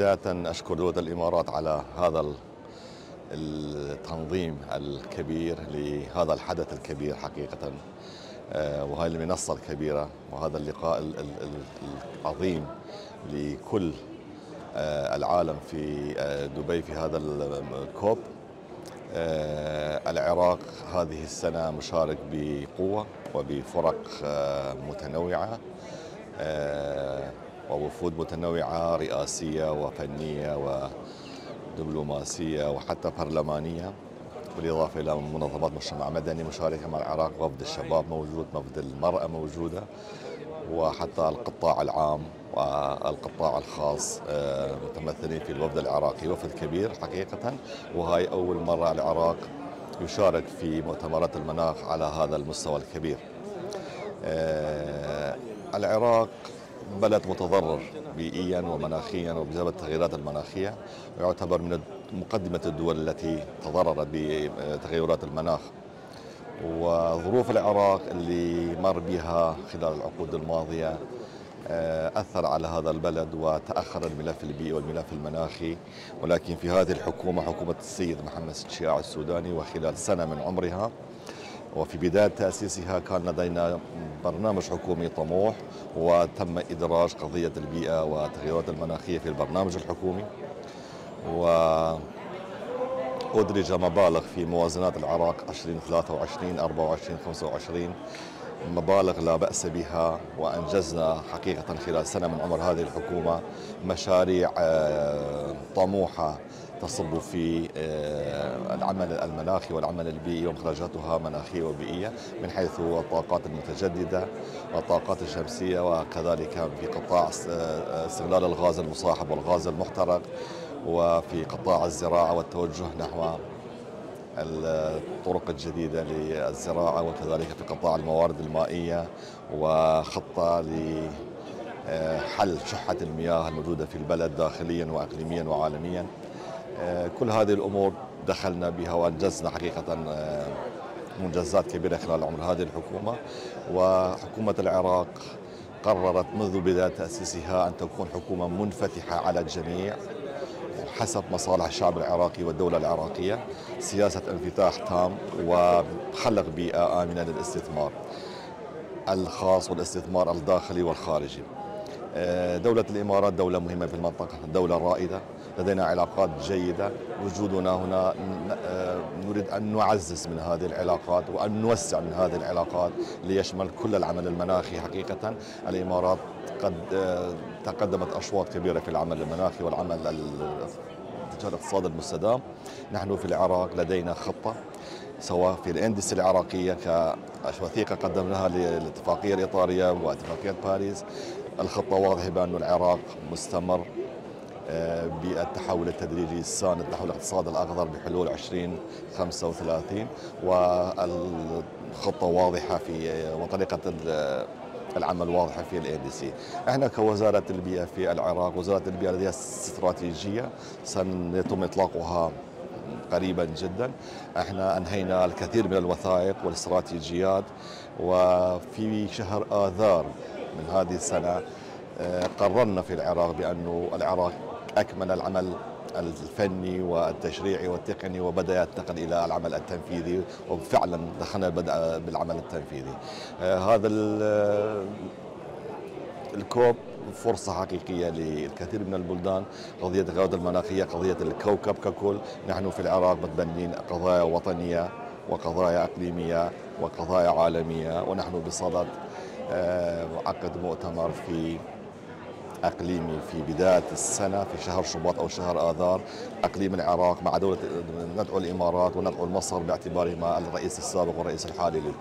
بداية أشكر دولة الإمارات على هذا التنظيم الكبير لهذا الحدث الكبير حقيقة. آه، وهذه المنصة الكبيرة وهذا اللقاء العظيم لكل آه، العالم في آه، دبي في هذا الكوب. العراق هذه السنة مشارك بقوة وبفرق متنوعة. ووفود متنوعة رئاسية وفنية ودبلوماسية وحتى برلمانية بالإضافة إلى منظمات مجتمع مدني مشاركة مع العراق وفد الشباب موجود وفد المرأة موجودة وحتى القطاع العام والقطاع الخاص آه، متمثلين في الوفد العراقي. وفد كبير حقيقة وهي أول مرة العراق يشارك في مؤتمرات المناخ على هذا المستوى الكبير. آه، العراق بلد متضرر بيئيا ومناخيا وبسبب التغيرات المناخية ويعتبر من مقدمة الدول التي تضررت بتغيرات المناخ. وظروف العراق اللي مر بها خلال العقود الماضية آه، أثر على هذا البلد وتأخر الملف البيئي والملف المناخي. ولكن في هذه الحكومة حكومة السيد محمد الشياع السوداني وخلال سنة من عمرها وفي بداية تأسيسها كان لدينا برنامج حكومي طموح وتم إدراج قضية البيئة والتغيرات المناخية في البرنامج الحكومي. وأدرج مبالغ في موازنات العراق 2023 24 25 مبالغ لا بأس بها وأنجزنا حقيقة خلال سنة من عمر هذه الحكومة مشاريع آه، طموحة تصب في آه، العمل المناخي والعمل البيئي ومخرجاتها مناخية وبيئية من حيث الطاقات المتجددة والطاقات الشمسية وكذلك في قطاع آه، استغلال الغاز المصاحب والغاز المحترق وفي قطاع الزراعة والتوجه نحو الطرق الجديدة للزراعة وكذلك في قطاع الموارد المائية وخطة لحل شحة المياه الموجودة في البلد داخليا وأقليميا وعالميا. كل هذه الأمور دخلنا بها وأنجزنا حقيقة منجزات كبيرة خلال عمر هذه الحكومة. وحكومة العراق قررت منذ بداية تأسيسها أن تكون حكومة منفتحة على الجميع. حسب مصالح الشعب العراقي والدولة العراقية سياسة انفتاح تام وخلق بيئة آمنة للاستثمار الخاص والاستثمار الداخلي والخارجي. دولة الإمارات دولة مهمة في المنطقة دولة رائدة لدينا علاقات جيدة وجودنا هنا آه، نريد أن نعزز من هذه العلاقات وأن نوسع من هذه العلاقات ليشمل كل العمل المناخي. حقيقة الإمارات قد آه، تقدمت أشواط كبيرة في العمل المناخي والعمل الأقتصاد المستدام. نحن في العراق لدينا خطة سواء في ال NDC العراقية كوثيقة قدمناها للاتفاقية الإطارية واتفاقية باريس. الخطة واضحة بأن العراق مستمر آه، بالتحول التدريجي الساند نحو الاقتصاد الأخضر بحلول 2035 والخطة واضحة في وطريقة العمل واضحة في ال NDC إحنا كوزارة البيئة في العراق وزارة البيئة لديها استراتيجية سيتم إطلاقها قريبا جدا. إحنا أنهينا الكثير من الوثائق والاستراتيجيات وفي شهر آذار من هذه السنة آه، قررنا في العراق بأنه العراق أكمل العمل الفني والتشريعي والتقني وبدأ ينتقل إلى العمل التنفيذي وفعلا دخلنا بدأ بالعمل التنفيذي. آه، هذا الكوب فرصة حقيقية للكثير من البلدان. قضية التغيرات المناخية قضية الكوكب ككل. نحن في العراق متبنين قضايا وطنية وقضايا أقليمية وقضايا عالمية ونحن بصدد آه، عقد مؤتمر في اقليمي في بداية السنة في شهر شباط أو شهر آذار أقليم العراق مع دولة ندعو الإمارات وندعو مصر باعتبارهما الرئيس السابق والرئيس الحالي